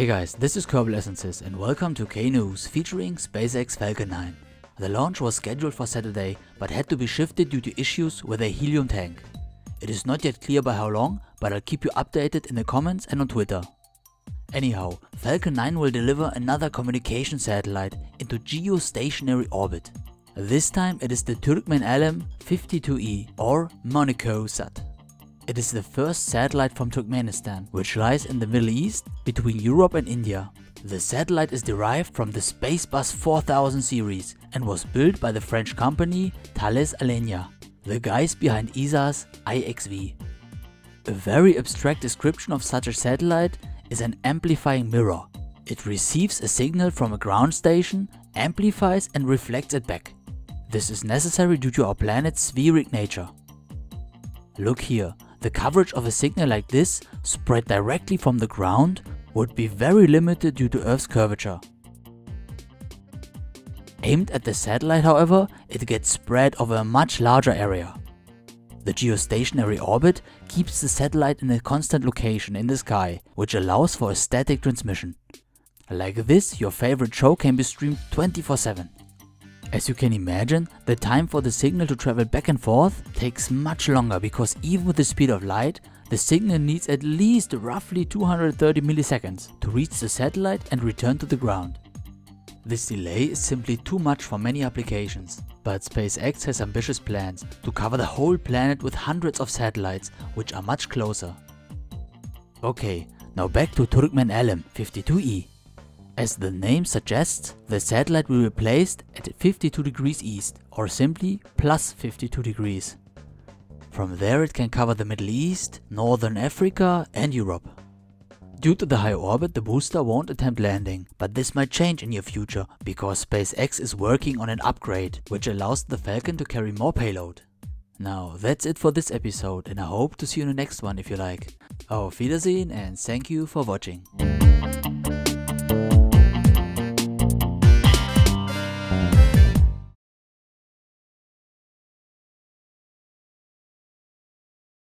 Hey guys, this is Kerbal Essences and welcome to K News featuring SpaceX Falcon 9. The launch was scheduled for Saturday but had to be shifted due to issues with a helium tank. It is not yet clear by how long, but I'll keep you updated in the comments and on Twitter. Anyhow, Falcon 9 will deliver another communication satellite into geostationary orbit. This time it is the Turkmen Alem 52E or MONACO-SAT. It is the first satellite from Turkmenistan, which lies in the Middle East between Europe and India. The satellite is derived from the Spacebus 4000 series and was built by the French company Thales Alenia, the guys behind ESA's IXV. A very abstract description of such a satellite is an amplifying mirror. It receives a signal from a ground station, amplifies and reflects it back. This is necessary due to our planet's spheric nature. Look here, the coverage of a signal like this, spread directly from the ground, would be very limited due to Earth's curvature. Aimed at the satellite however, it gets spread over a much larger area. The geostationary orbit keeps the satellite in a constant location in the sky, which allows for a static transmission. Like this, your favorite show can be streamed 24-7. As you can imagine, the time for the signal to travel back and forth takes much longer because even with the speed of light, the signal needs at least roughly 230 milliseconds to reach the satellite and return to the ground. This delay is simply too much for many applications, but SpaceX has ambitious plans to cover the whole planet with hundreds of satellites which are much closer. Okay, now back to Turkmen Alem 52E. As the name suggests, the satellite will be placed at 52 degrees east or simply plus 52 degrees. From there it can cover the Middle East, Northern Africa and Europe. Due to the high orbit the booster won't attempt landing, but this might change in your future because SpaceX is working on an upgrade which allows the Falcon to carry more payload. Now that's it for this episode and I hope to see you in the next one if you like. Auf Wiedersehen and thank you for watching.